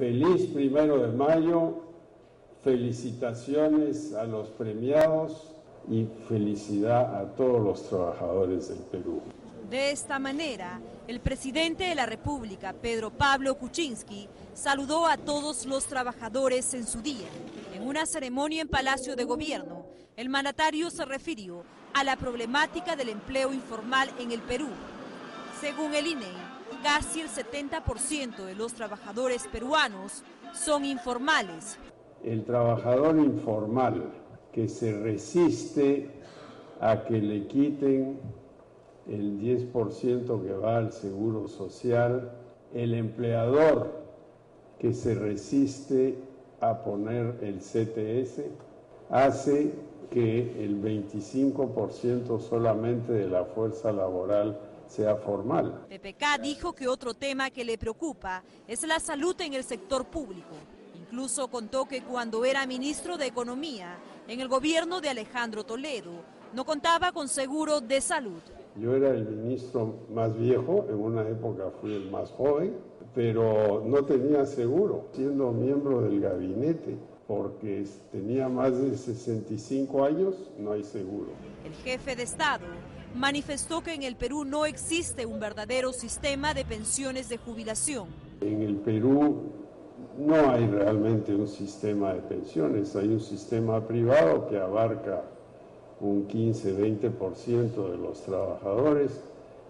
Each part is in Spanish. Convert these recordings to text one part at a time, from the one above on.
Feliz primero de mayo, felicitaciones a los premiados y felicidad a todos los trabajadores del Perú. De esta manera, el presidente de la República, Pedro Pablo Kuczynski, saludó a todos los trabajadores en su día. En una ceremonia en Palacio de Gobierno, el mandatario se refirió a la problemática del empleo informal en el Perú. Según el INE, casi el 70% de los trabajadores peruanos son informales. El trabajador informal que se resiste a que le quiten el 10% que va al seguro social, el empleador que se resiste a poner el CTS, hace que el 25% solamente de la fuerza laboral sea formal. PPK dijo que otro tema que le preocupa es la salud en el sector público. Incluso contó que cuando era ministro de Economía en el gobierno de Alejandro Toledo, no contaba con seguro de salud. Yo era el ministro más viejo, en una época fui el más joven, pero no tenía seguro, siendo miembro del gabinete, porque tenía más de 65 años, no hay seguro. El jefe de Estado manifestó que en el Perú no existe un verdadero sistema de pensiones de jubilación. En el Perú no hay realmente un sistema de pensiones, hay un sistema privado que abarca un 15-20% de los trabajadores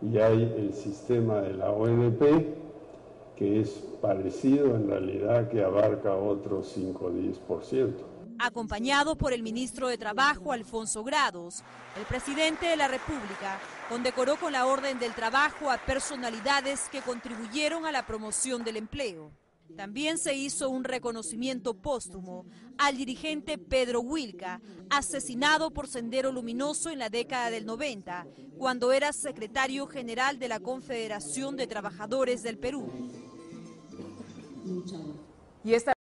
y hay el sistema de la ONP que es parecido en realidad que abarca otro 5-10%. Acompañado por el ministro de Trabajo, Alfonso Grados, el presidente de la República condecoró con la Orden del Trabajo a personalidades que contribuyeron a la promoción del empleo. También se hizo un reconocimiento póstumo al dirigente Pedro Wilca, asesinado por Sendero Luminoso en la década del 90, cuando era secretario general de la Confederación de Trabajadores del Perú. Y esta